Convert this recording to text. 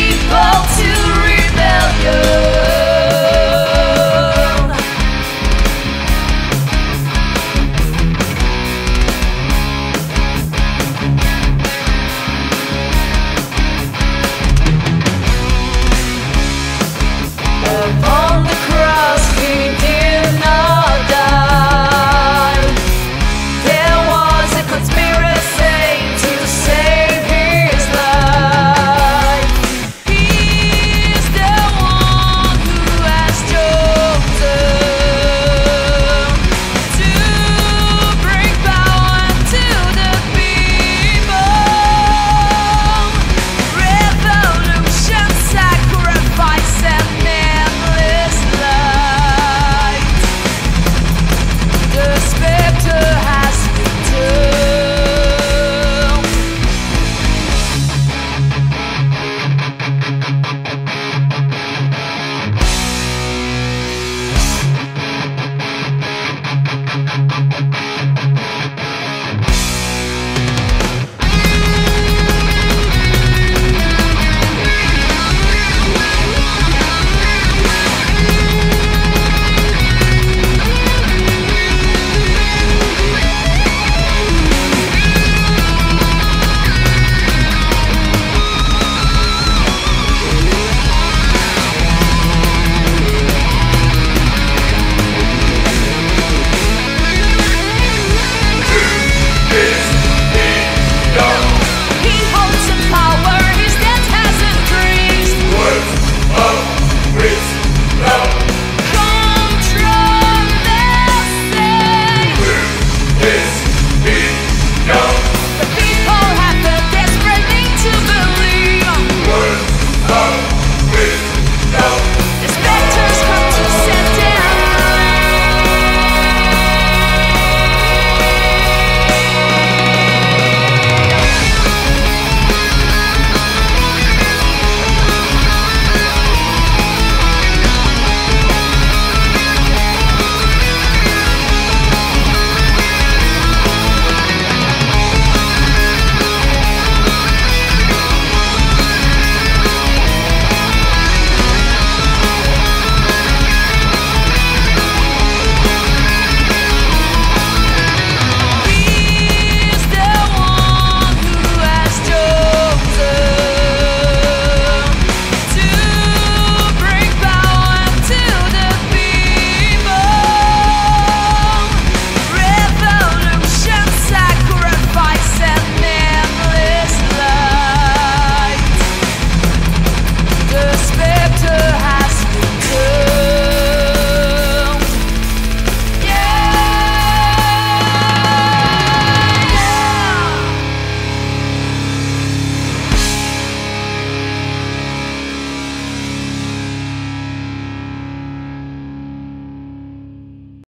people to rebellion.